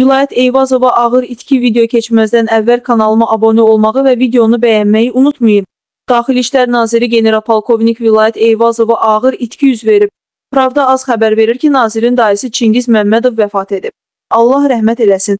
Vilayət Eyvazova ağır itki video keçməzdən əvvəl kanalıma abunə olmağı və videonu bəyənməyi unutmayın. Daxili İşlər Naziri General-Polkovnik Vilayət Eyvazova ağır itki üz verib. Pravda az xəbər verir ki, nazirin dayısı Çingiz Məmmədov vəfat edib. Allah rəhmət eləsin.